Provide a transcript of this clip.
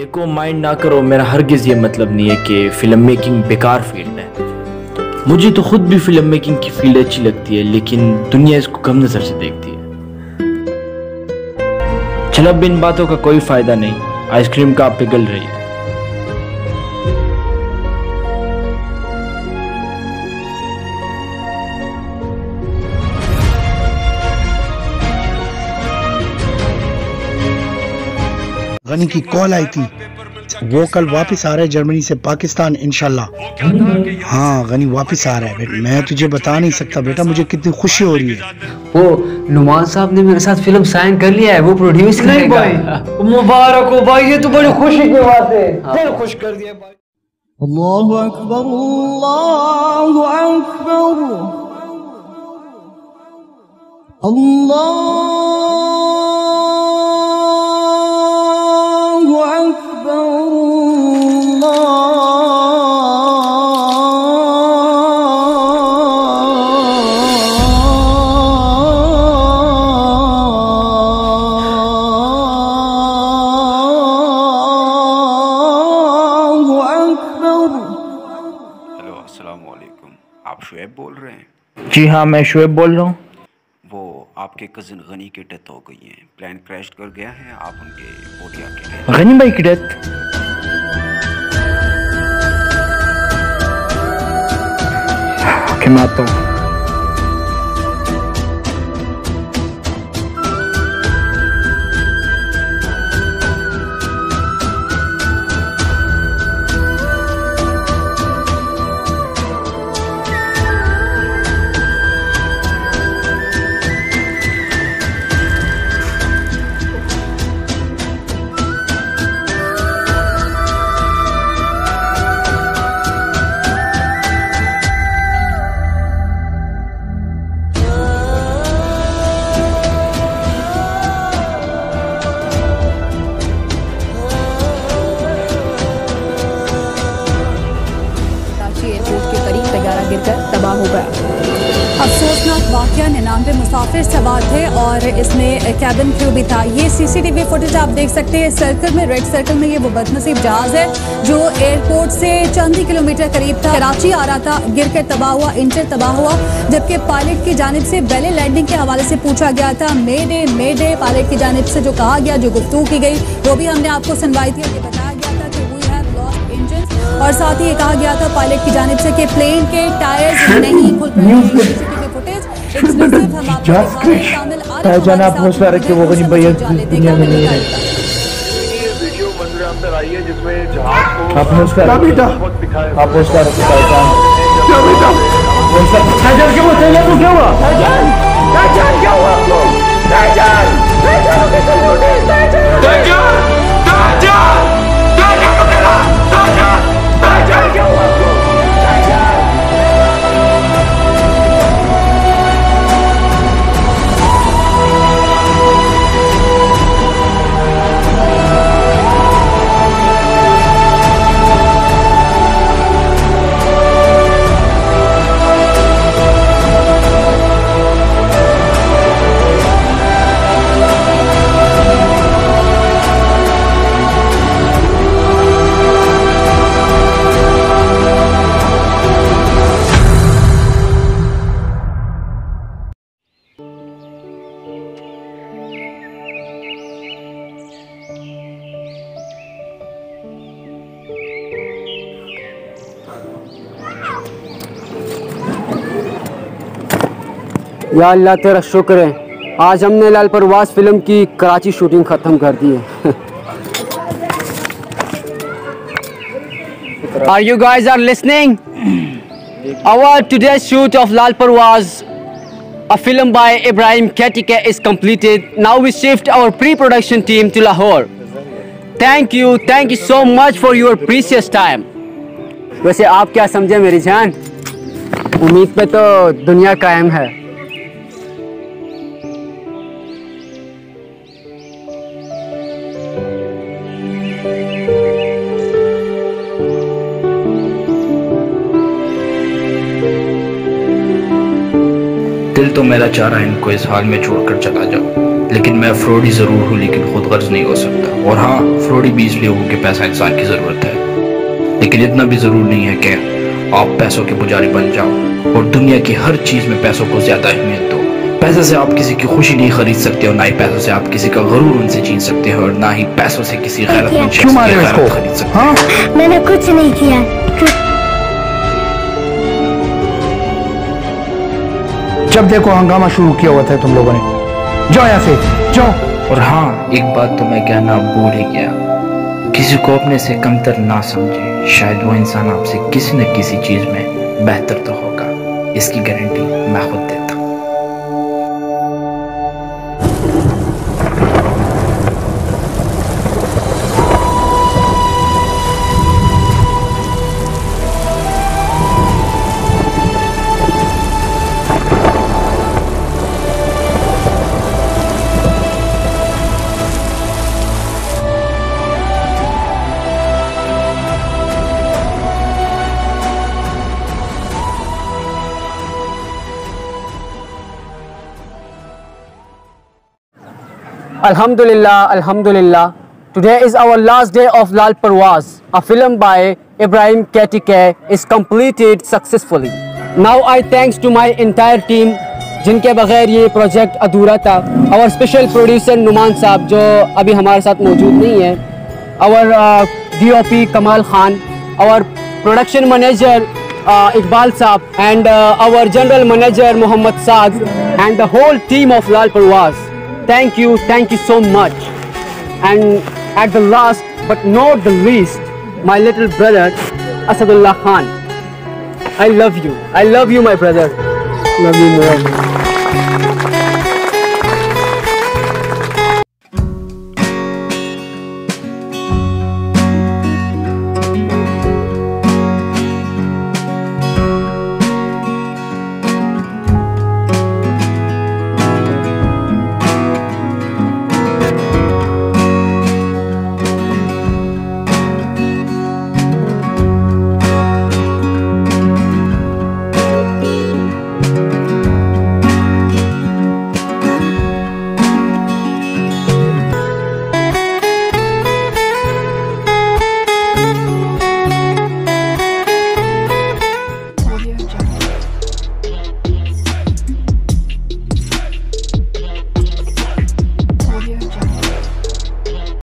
देखो माइंड ना करो, मेरा हरगिज़ ये मतलब नहीं है कि फ़िल्म मेकिंग बेकार फ़ील्ड है। मुझे तो खुद भी फ़िल्म मेकिंग की फ़ील्ड अच्छी लगती है, लेकिन दुनिया इसको कम नज़र से देखती है। चलब इन बातों का कोई फ़ायदा नहीं आइसक्रीम का पिघल रही है। गनी की कॉल आई थी। वो कल वापस आ रहे है जर्मनी से पाकिस्तान इनशाला हाँ गनी वापस आ रहा है। बेटा मैं तुझे बता नहीं सकता बेटा मुझे कितनी खुशी हो रही है। वो नुमान साहब ने मेरे साथ फ़िल्म साइन कर लिया है वो प्रोड्यूस नहीं भाई मुबारक हो भाई ये तो बड़ी हाँ। खुशी की बात है। हाँ। खुश कर दिया भाई। अल्लाह अकबर अल्लाह अकबर। अल्लाह हेलो अस्सलाम वालेकुम आप शुएब बोल रहे हैं? जी हाँ मैं शुएब बोल रहा हूँ। वो आपके कज़न गनी की डेथ हो गई है। प्लान क्रैश कर गया है आप उनके बॉडी आके गनी भाई की डेथ मैं आता हूँ। कराची एयरपोर्ट के करीब तैयारा गिरकर तबाह हो गया। अफसोसनाक वाकया निन्यानवे मुसाफिर सवार थे और इसमें कैबिन क्रू भी था। ये सीसीटीवी फुटेज आप देख सकते हैं। सर्कल में रेड सर्कल में ये वो बदनसीब जहाज़ है, जो एयरपोर्ट से चंद ही किलोमीटर करीब था। कराची आ रहा था, गिरकर तबाह हुआ इंजन तबाह हुआ, जबकि पायलट की जानब से बेले लैंडिंग के हवाले से पूछा गया था mayday mayday pilot की जानब से जो कहा गया, जो गुफ्तू की गई, वो भी हमने आपको सुनवाई था। और साथ ही ये कहा गया था पायलट की जानब से कि प्लेन के टायर्स नहीं खुल रहे या अल्लाह तेरा शुक्र है आज हमने लाल परवाज फ़िल्म की कराची शूटिंग ख़त्म कर दी है Are you guys are listening? Our today's shoot of Lal Parwaz, a film by Ibrahim Ketike is completed. Now we shift our pre-production team to Lahore. Thank you, thank you so much for your precious time. वैसे आप क्या समझे मेरी जान उम्मीद पे तो दुनिया कायम है दिल तो मेरा चाह रहा है इनको इस हाल में छोड़कर चला जाओ। लेकिन मैं फ्रॉडी ज़रूर हूँ लेकिन खुद गर्ज नहीं हो सकता। और हाँ फ्रॉडी भी इसलिए हूँ कि पैसा इंसान की ज़रूरत है। लेकिन इतना भी ज़रूर नहीं है कि आप पैसों के पुजारी बन जाओ और दुनिया की हर चीज़ में पैसों को ज़्यादा अहमियत दो। पैसे से आप किसी की खुशी नहीं खरीद सकते और ना ही पैसों से आप किसी का गरूर उनसे छीन सकते हो और ना ही पैसों से किसी गैरतमंद हो खरीद सकते हाँ? मैंने कुछ नहीं किया जब देखो हंगामा शुरू किया हुआ था तुम लोगों ने। जाओ यहाँ से, जाओ। और हाँ एक बात तो मैं कहना भूल ही गया। किसी को अपने से कमतर ना समझे। शायद वो इंसान आपसे किसी न किसी चीज़ में बेहतर तो होगा। इसकी गारंटी मैं खुद देता Alhamdulillah, Alhamdulillah. Today is our last day of Lal Parwaz. A film by Ibrahim Ketike is completed successfully. Now I thanks to my entire team जिनके बगैर ये प्रोजेक्ट अधूरा था और स्पेशल प्रोड्यूसर नुमान साहब जो अभी हमारे साथ मौजूद नहीं है और डीओपी कमाल खान और production manager Iqbal sahab and our general manager Mohammad Saad and the whole team of Lal Parwaz thank you thank you so much. And at the last but not the least my little brother asadullah khan. I love you. I love you my brother. Love you